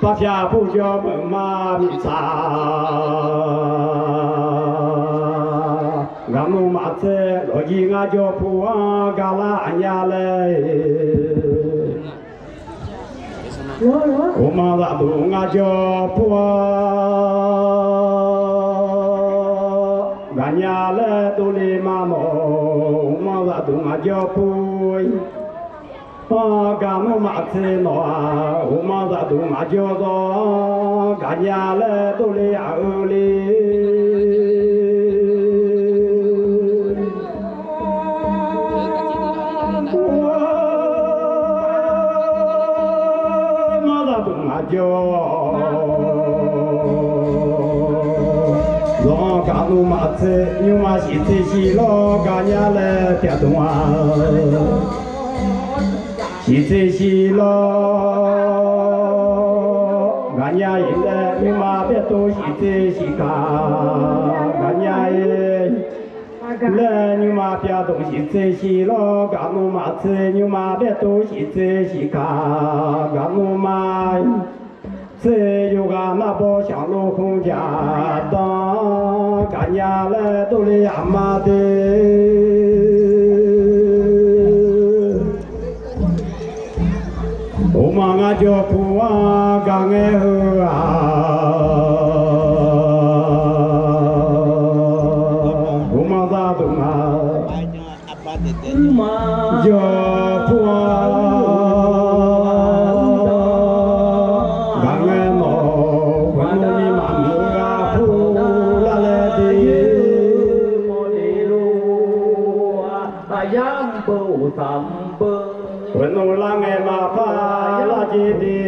八下不叫门马米萨，俺们马在罗吉俺叫普啊，嘎拉俺家嘞。我妈在东俺叫普啊，俺家嘞都里妈妈，我妈在东俺叫普。啊， và nhà lê tu li ma mô ma và tu ma cho pui ma ca mu ma thế nó u ma và tu ma cho do cả nhà lê tu li a u li. Yo. 干路马子牛马西子西喽干娘来接动啊西子西喽干娘咦嘞牛马别都西子西家干娘咦来牛马别都西子西喽干路马子牛马别都西子西家干路马只有个那包小路红家当 nhà lê tu li amma tê. Ô mà ngã cho phu a ca nghe hư à. a ô mà ta tu ma yo phu a ยังปูสัมเปอร์นุลังเอมาปาลาจีดี